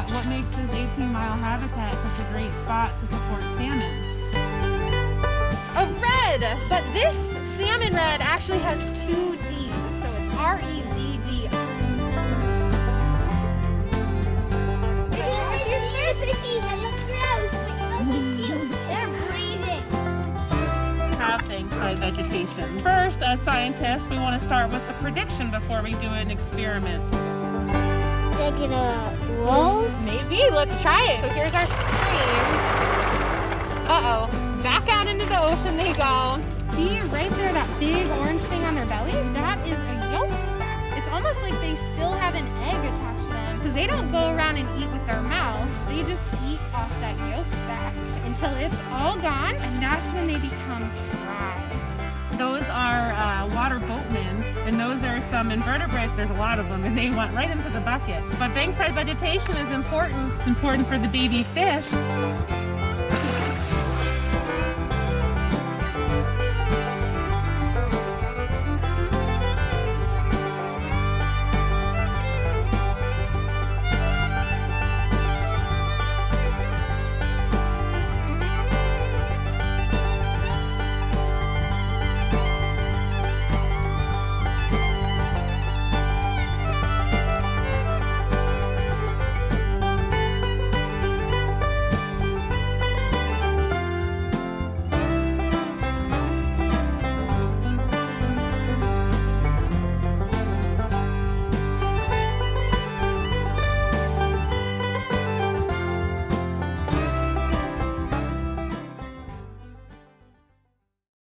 spot, what makes this 18-mile habitat such a great spot to support salmon? A redd! But this salmon redd actually has two D's, so it's R-E-D-D. Things by vegetation. First, as scientists, we want to start with the prediction before we do an experiment. Taking a roll? Maybe. Let's try it. So here's our stream. Uh-oh. Back out into the ocean they go. See right there, that big orange thing on their belly? That is a yolk sac. It's almost like they still have an egg attached to them. So they don't go around and eat with their mouth. They just eat off that yolk sac until it's all gone. And that's water boatmen, and those are some invertebrates. There's a lot of them, and they went right into the bucket. But bankside vegetation is important. It's important for the baby fish.